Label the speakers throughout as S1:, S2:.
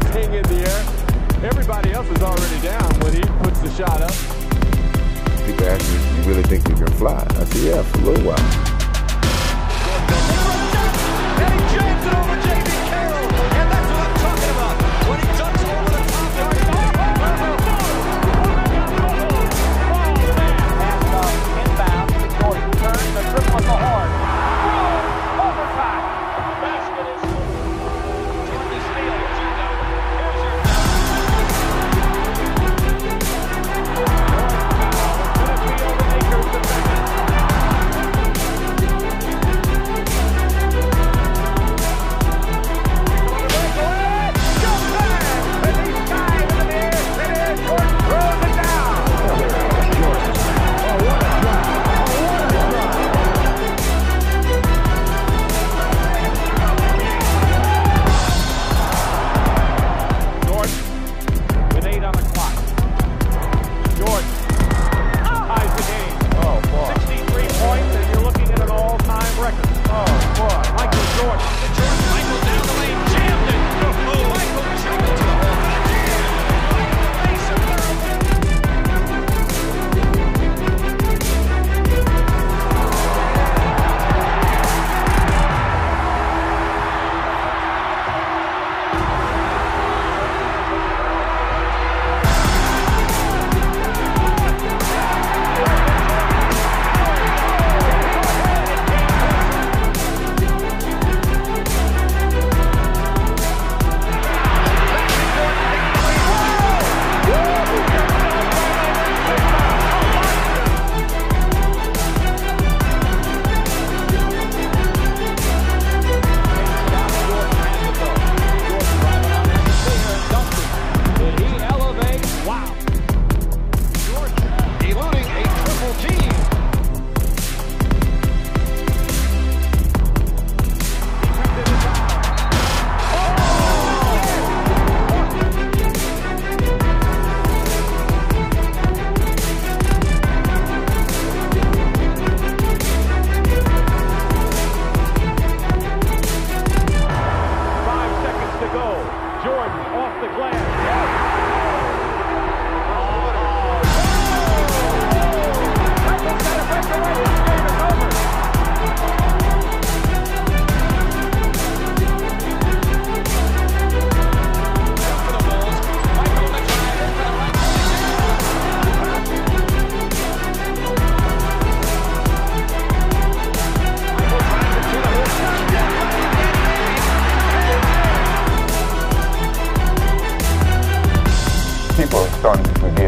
S1: just hang in the air. Everybody else is already down when he puts the shot up.
S2: People ask me, you really think you can fly? I say, yeah, for a little while.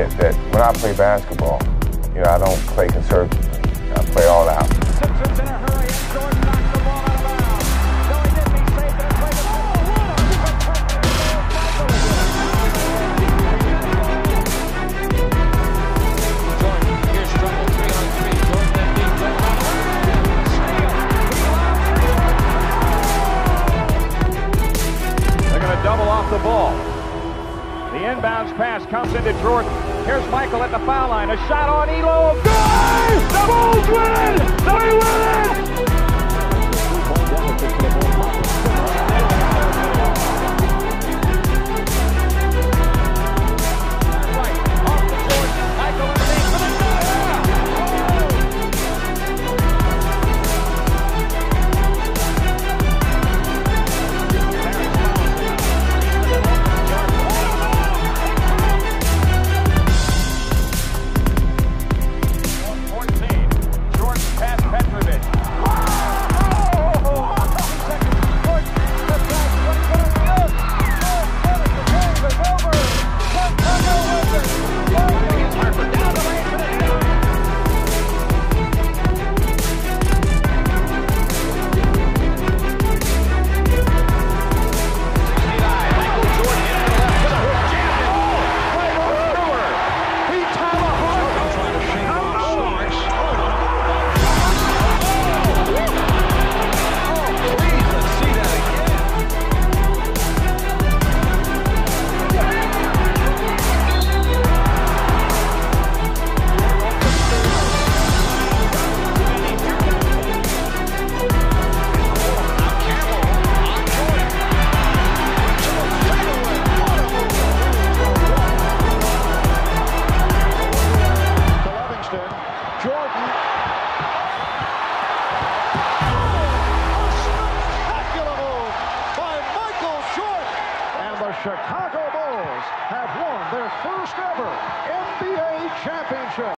S2: That when I play basketball, you know, I don't play conservatively. I play all out.
S3: Double off the ball. The inbounds pass comes into Jordan. Here's Michael at the foul line. A shot on Ehlo. Good! The Bulls win! They win
S1: Chicago